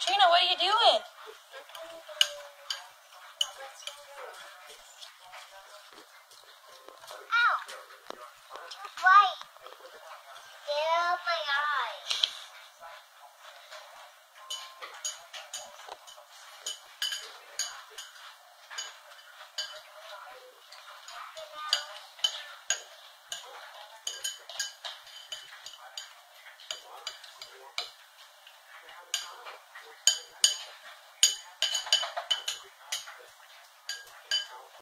Trina, what are you doing?